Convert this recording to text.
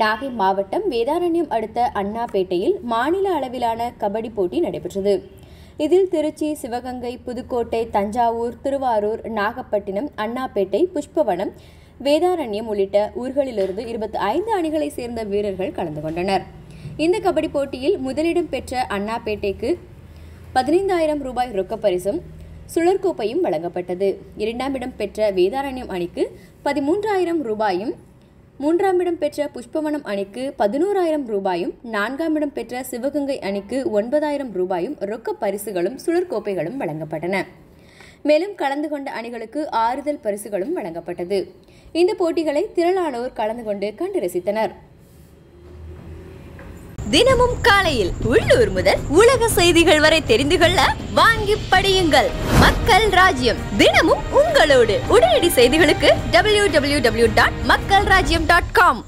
நாகை மாவட்டம் வேதாரண்யம் அடுத்த அண்ணாபேட்டையில் மாநில அளவிலான கபடி போட்டி நடைபெற்றது. இதில் திருச்சி சிவகங்கை புதுக்கோட்டை தஞ்சாவூர் திருவாரூர் நாகப்பட்டினம் அண்ணாபேட்டை புஷ்பவனம் வேதாரண்யம் உள்ளிட்ட ஊர்களிலிருந்து இருபத்தி ஐந்து அணிகளை சேர்ந்த வீரர்கள் கலந்து கொண்டனர். இந்த கபடி போட்டியில் முதலிடம் பெற்ற அண்ணாபேட்டைக்கு பதினைந்தாயிரம் ரூபாய் ரொக்கப்பரிசும் சுழற்கோப்பையும் வழங்கப்பட்டது. இரண்டாம் இடம் பெற்ற வேதாரண்யம் அணிக்கு பதிமூன்றாயிரம் ரூபாயும் மூன்றாம் இடம் பெற்ற புஷ்பவனம் அணிக்கு பதினோராயிரம் ரூபாயும் நான்காம் இடம் பெற்ற சிவகங்கை அணிக்கு ஒன்பதாயிரம் ரூபாயும் ரொக்க பரிசுகளும் சுழற்கோப்பைகளும் வழங்கப்பட்டன. மேலும் கலந்து கொண்ட அணிகளுக்கு ஆறுதல் பரிசுகளும் வழங்கப்பட்டது. இந்த போட்டிகளை திரளானோர் கலந்து கொண்டு கண்டு ரசித்தனர். தினமும் காலையில் உள்ளூர் முதல் உலக செய்திகள் வரை தெரிந்து கொள்ள வாங்கி படியுங்கள். மக்கள் ராஜ்யம் தினமும் உங்களோடு. உடனடி செய்திகளுக்கு டபிள்யூ டபிள்யூ டபிள்யூ டாட் மக்கள் ராஜ்யம் டாட் காம்